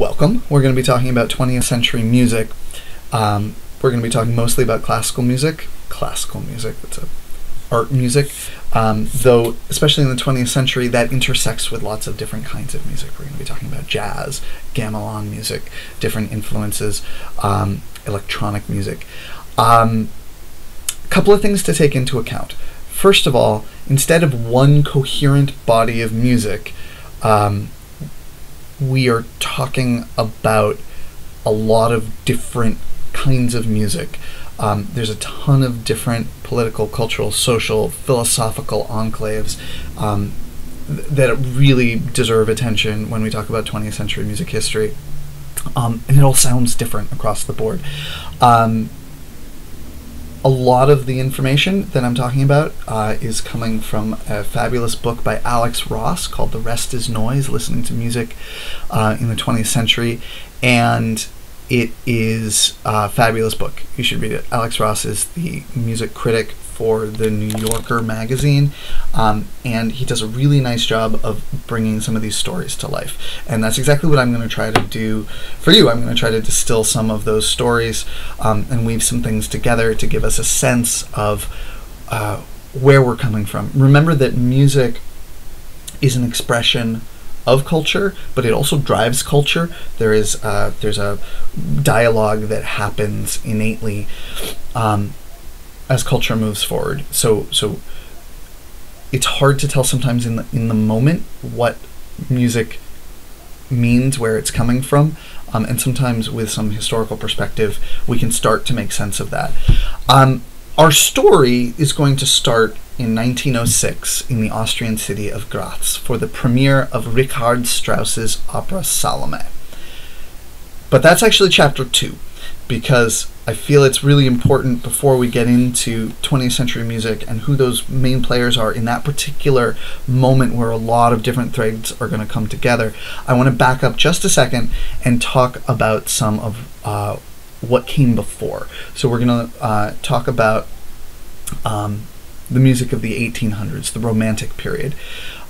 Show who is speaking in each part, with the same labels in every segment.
Speaker 1: Welcome. We're going to be talking about 20th century music. Um, we're going to be talking mostly about classical music. Classical music, that's a art music. Um, though, especially in the 20th century, that intersects with lots of different kinds of music. We're going to be talking about jazz, gamelan music, different influences, um, electronic music. A um, couple of things to take into account. First of all, instead of one coherent body of music, um, we are talking about a lot of different kinds of music. Um, there's a ton of different political, cultural, social, philosophical enclaves um, th- that really deserve attention when we talk about 20th century music history. Um, and it all sounds different across the board. Um, a lot of the information that I'm talking about uh, is coming from a fabulous book by Alex Ross called The Rest is Noise Listening to Music uh, in the 20th Century. And it is a fabulous book. You should read it. Alex Ross is the music critic for the New Yorker magazine, um, and he does a really nice job of bringing some of these stories to life. And that's exactly what I'm going to try to do for you. I'm going to try to distill some of those stories um, and weave some things together to give us a sense of uh, where we're coming from. Remember that music is an expression of culture, but it also drives culture. There is uh, there's a dialogue that happens innately um, as culture moves forward. So so it's hard to tell sometimes in the in the moment what music means, where it's coming from, um, and sometimes with some historical perspective, we can start to make sense of that. Um, our story is going to start in 1906 in the Austrian city of Graz for the premiere of Richard Strauss's opera Salome. But that's actually chapter two because I feel it's really important before we get into 20th century music and who those main players are in that particular moment where a lot of different threads are going to come together. I want to back up just a second and talk about some of uh, what came before. So we're going to uh, talk about um, the music of the 1800s, the Romantic period.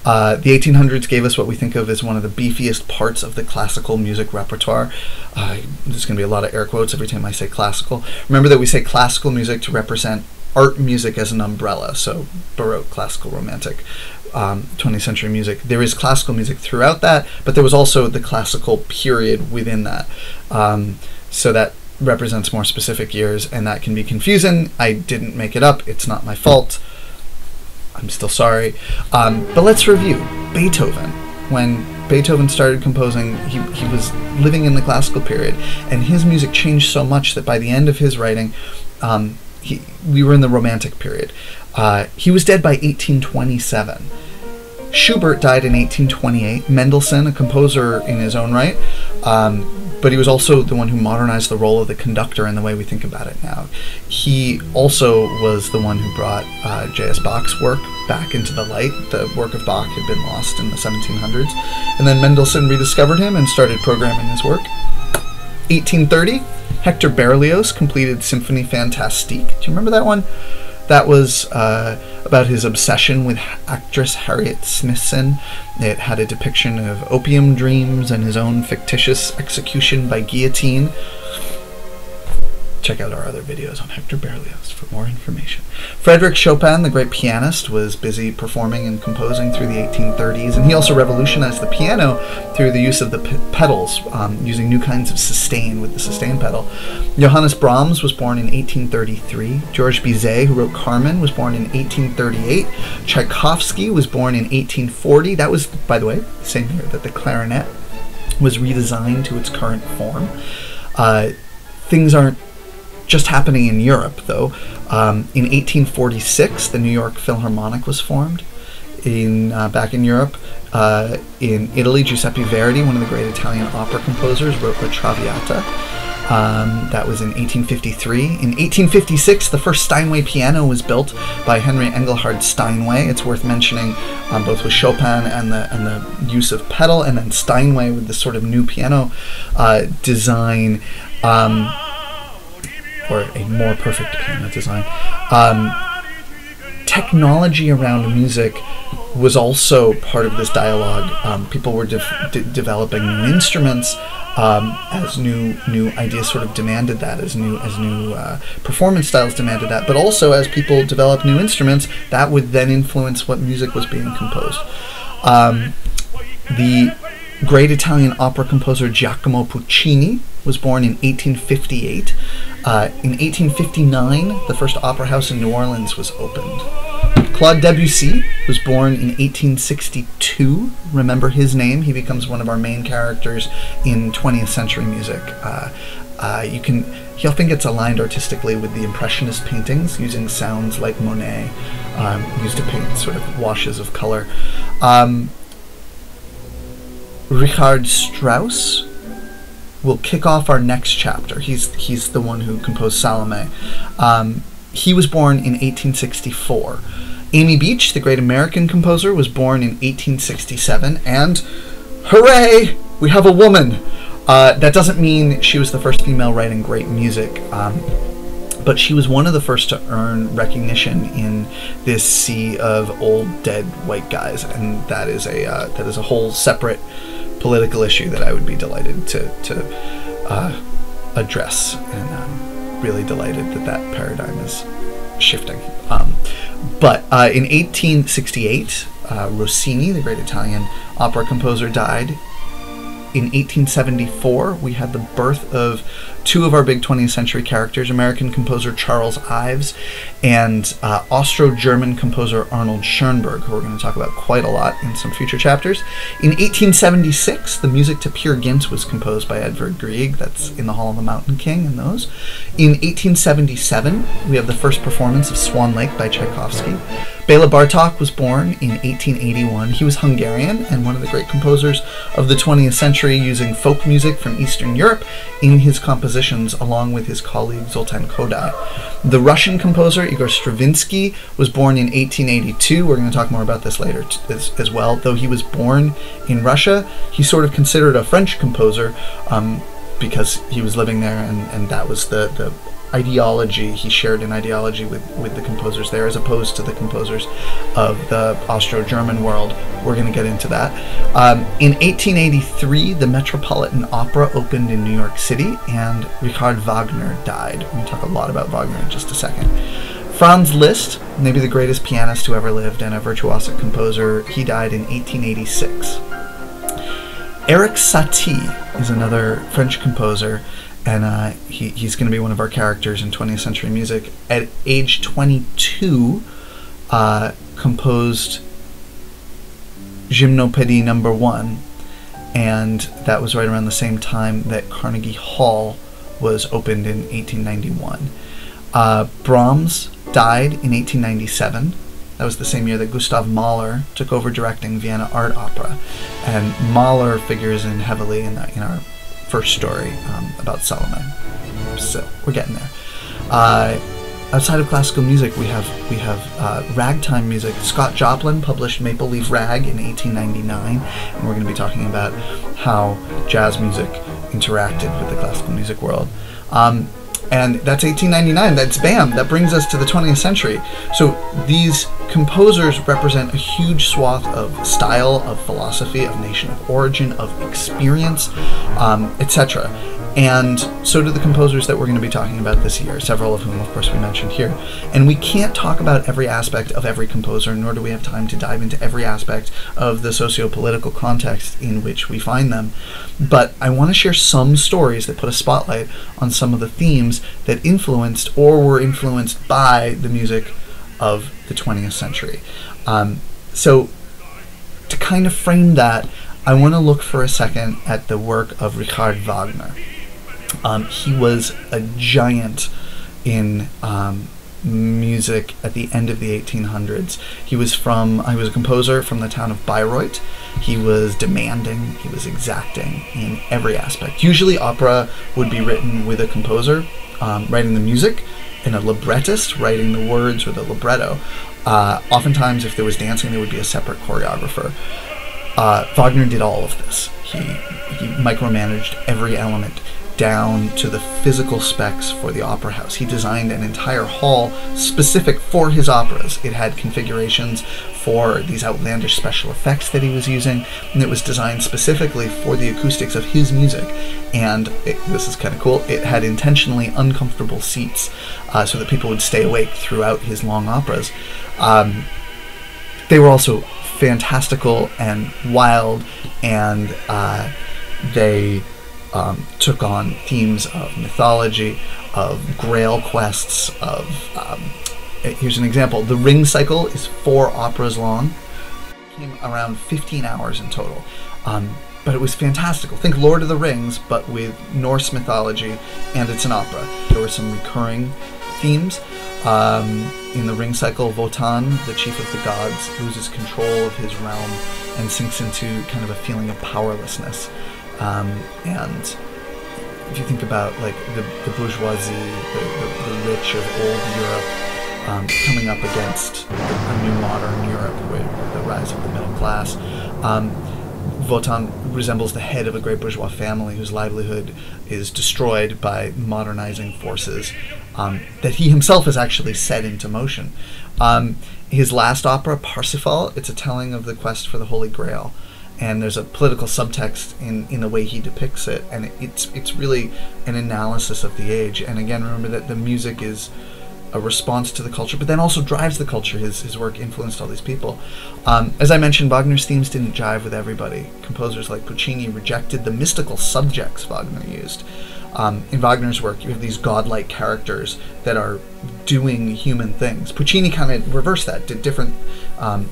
Speaker 1: Uh, the 1800s gave us what we think of as one of the beefiest parts of the classical music repertoire. Uh, there's going to be a lot of air quotes every time I say classical. Remember that we say classical music to represent art music as an umbrella, so Baroque, classical, romantic. Um, 20th century music. There is classical music throughout that, but there was also the classical period within that. Um, so that represents more specific years, and that can be confusing. I didn't make it up, it's not my fault. I'm still sorry. Um, but let's review Beethoven. When Beethoven started composing, he, he was living in the classical period, and his music changed so much that by the end of his writing, um, he, we were in the Romantic period. Uh, he was dead by 1827. Schubert died in 1828. Mendelssohn, a composer in his own right, um, but he was also the one who modernized the role of the conductor in the way we think about it now. He also was the one who brought uh, J.S. Bach's work back into the light. The work of Bach had been lost in the 1700s. And then Mendelssohn rediscovered him and started programming his work. 1830, Hector Berlioz completed Symphonie Fantastique. Do you remember that one? That was uh, about his obsession with actress Harriet Smithson. It had a depiction of opium dreams and his own fictitious execution by guillotine. Check out our other videos on Hector Berlioz for more information. Frederick Chopin, the great pianist, was busy performing and composing through the 1830s, and he also revolutionized the piano through the use of the pedals, um, using new kinds of sustain with the sustain pedal. Johannes Brahms was born in 1833. George Bizet, who wrote Carmen, was born in 1838. Tchaikovsky was born in 1840. That was, by the way, the same year that the clarinet was redesigned to its current form. Uh, things aren't just happening in Europe, though. Um, in 1846, the New York Philharmonic was formed. In uh, back in Europe, uh, in Italy, Giuseppe Verdi, one of the great Italian opera composers, wrote La Traviata. Um, that was in 1853. In 1856, the first Steinway piano was built by Henry Engelhard Steinway. It's worth mentioning um, both with Chopin and the and the use of pedal, and then Steinway with this sort of new piano uh, design. Um, or a more perfect piano design. Um, technology around music was also part of this dialogue. Um, people were de- de- developing new instruments um, as new new ideas sort of demanded that, as new as new uh, performance styles demanded that. But also as people developed new instruments, that would then influence what music was being composed. Um, the great Italian opera composer Giacomo Puccini was born in 1858. Uh, in 1859, the first opera house in New Orleans was opened. Claude Debussy was born in 1862. Remember his name. He becomes one of our main characters in 20th century music. Uh, uh, you can. He often gets aligned artistically with the Impressionist paintings, using sounds like Monet, um, used to paint sort of washes of color. Um, Richard Strauss will kick off our next chapter. He's he's the one who composed Salome. Um, he was born in 1864. Amy Beach, the great American composer, was born in 1867, and hooray, we have a woman. Uh, that doesn't mean she was the first female writing great music, um, but she was one of the first to earn recognition in this sea of old dead white guys, and that is a uh, that is a whole separate political issue that I would be delighted to to uh, address, and I'm really delighted that that paradigm is shifting. Um, but uh, in 1868, uh, Rossini, the great Italian opera composer, died. In 1874, we had the birth of two of our big 20th century characters American composer Charles Ives and uh, Austro German composer Arnold Schoenberg, who we're going to talk about quite a lot in some future chapters. In 1876, the music to Peer Gynt was composed by Edvard Grieg, that's in the Hall of the Mountain King and those. In 1877, we have the first performance of Swan Lake by Tchaikovsky. Bela Bartok was born in 1881. He was Hungarian and one of the great composers of the 20th century, using folk music from Eastern Europe in his compositions along with his colleague Zoltan Kodály. The Russian composer Igor Stravinsky was born in 1882. We're going to talk more about this later as, as well. Though he was born in Russia, he's sort of considered a French composer um, because he was living there and, and that was the, the ideology he shared an ideology with, with the composers there as opposed to the composers of the austro-german world. We're going to get into that. Um, in 1883 the metropolitan opera opened in new york city and richard wagner died. To talk a lot about wagner in just a second. Franz liszt maybe the greatest pianist who ever lived and a virtuosic composer he died in 1886 Erik Satie is another French composer and uh, he, he's going to be one of our characters in 20th century music. At age 22, uh, composed Gymnopédie Number One, and that was right around the same time that Carnegie Hall was opened in 1891. Uh, Brahms died in 1897. That was the same year that Gustav Mahler took over directing Vienna Art Opera, and Mahler figures in heavily in, the, in our first story um, about Salome. So we're getting there. Uh, outside of classical music, we have we have uh, ragtime music. Scott Joplin published Maple Leaf Rag in 1899, and we're going to be talking about how jazz music interacted with the classical music world. Um, and that's 1899. That's bam. That brings us to the 20th century. So these composers represent a huge swath of style, of philosophy, of nation of origin, of experience, um, etc. And so do the composers that we're going to be talking about this year, several of whom, of course, we mentioned here. And we can't talk about every aspect of every composer, nor do we have time to dive into every aspect of the socio political context in which we find them. But I want to share some stories that put a spotlight on some of the themes that influenced or were influenced by the music of the 20th century. Um, so, to kind of frame that, I want to look for a second at the work of Richard Wagner. Um, he was a giant in um, music at the end of the 1800s. He was from, he was a composer from the town of Bayreuth. He was demanding, he was exacting in every aspect. Usually, opera would be written with a composer um, writing the music and a librettist writing the words or the libretto. Uh, oftentimes, if there was dancing, there would be a separate choreographer. Uh, Wagner did all of this. He, he micromanaged every element down to the physical specs for the opera house. He designed an entire hall specific for his operas. It had configurations for these outlandish special effects that he was using, and it was designed specifically for the acoustics of his music. And it, this is kind of cool. It had intentionally uncomfortable seats uh, so that people would stay awake throughout his long operas. Um, they were also fantastical and wild, and uh, they um, took on themes of mythology, of grail quests, of. Um, here's an example The Ring Cycle is four operas long, came around 15 hours in total. Um, but it was fantastical. Think Lord of the Rings, but with Norse mythology, and it's an opera. There were some recurring themes. Um, in the ring cycle, Wotan, the chief of the gods, loses control of his realm and sinks into kind of a feeling of powerlessness. Um, and if you think about like the, the bourgeoisie, the, the, the, rich of old Europe, um, coming up against a new modern Europe with the rise of the middle class, um, Wotan resembles the head of a great bourgeois family whose livelihood is destroyed by modernizing forces um, that he himself has actually set into motion. Um, his last opera, Parsifal, it's a telling of the quest for the Holy Grail and there's a political subtext in, in the way he depicts it, and it, it's it's really an analysis of the age. And again, remember that the music is a response to the culture, but then also drives the culture. His his work influenced all these people. Um, as I mentioned, Wagner's themes didn't jive with everybody. Composers like Puccini rejected the mystical subjects Wagner used. Um, in Wagner's work, you have these godlike characters that are doing human things. Puccini kind of reversed that, did different, um,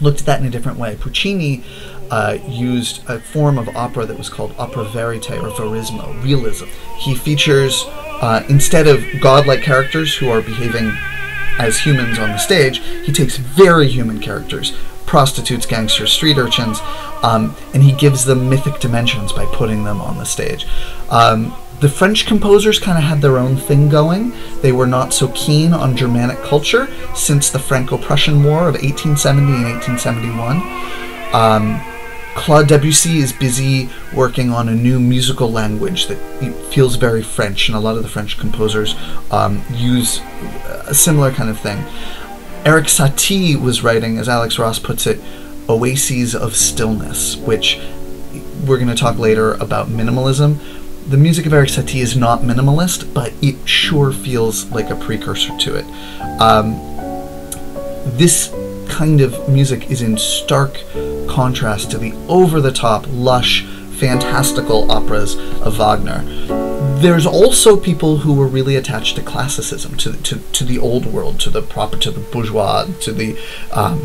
Speaker 1: looked at that in a different way. Puccini uh, used a form of opera that was called opera verite or verismo, realism. He features, uh, instead of godlike characters who are behaving as humans on the stage, he takes very human characters, prostitutes, gangsters, street urchins, um, and he gives them mythic dimensions by putting them on the stage. Um, the French composers kind of had their own thing going. They were not so keen on Germanic culture since the Franco Prussian War of 1870 and 1871. Um, Claude Debussy is busy working on a new musical language that feels very French, and a lot of the French composers um, use a similar kind of thing. Erik Satie was writing, as Alex Ross puts it, oases of stillness, which we're going to talk later about minimalism. The music of Erik Satie is not minimalist, but it sure feels like a precursor to it. Um, this kind of music is in stark contrast to the over the top, lush, fantastical operas of Wagner. There's also people who were really attached to classicism, to, to, to the old world, to the proper, to the bourgeois, to the um,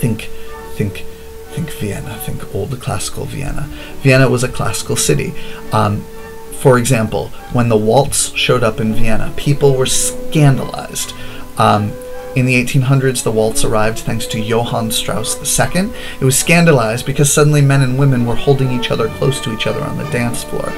Speaker 1: think, think, think Vienna, think old classical Vienna. Vienna was a classical city. Um, for example, when the waltz showed up in Vienna, people were scandalized. Um, in the 1800s, the waltz arrived thanks to Johann Strauss II. It was scandalized because suddenly men and women were holding each other close to each other on the dance floor.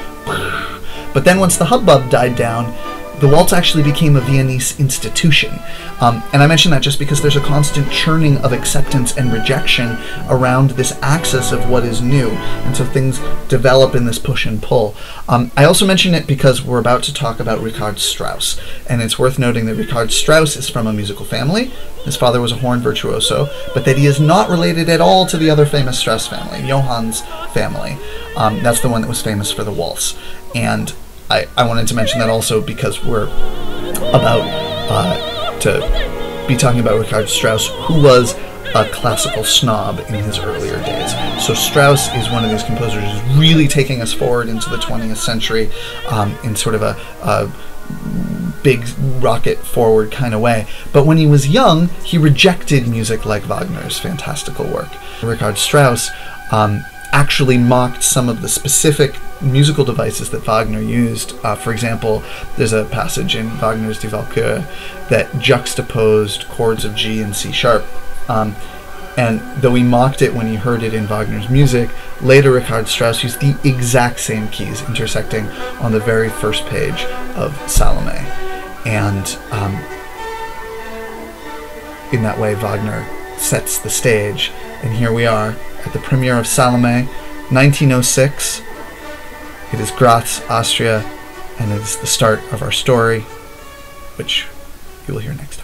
Speaker 1: But then once the hubbub died down, the waltz actually became a Viennese institution. Um, and I mention that just because there's a constant churning of acceptance and rejection around this axis of what is new. And so things develop in this push and pull. Um, I also mention it because we're about to talk about Richard Strauss. And it's worth noting that Richard Strauss is from a musical family. His father was a horn virtuoso, but that he is not related at all to the other famous Strauss family, Johann's family. Um, that's the one that was famous for the waltz. And I, I wanted to mention that also because we're about uh, to be talking about Richard Strauss, who was a classical snob in his earlier days. So Strauss is one of these composers who's really taking us forward into the 20th century um, in sort of a, a big rocket forward kind of way. But when he was young, he rejected music like Wagner's fantastical work. Richard Strauss um, actually mocked some of the specific musical devices that Wagner used. Uh, for example, there's a passage in Wagner's Die Walküre that juxtaposed chords of G and C sharp. Um, and though he mocked it when he heard it in Wagner's music, later Richard Strauss used the exact same keys intersecting on the very first page of Salome. And um, in that way, Wagner sets the stage. And here we are at the premiere of Salome, 1906 It is Graz, Austria, and it is the start of our story, which you will hear next.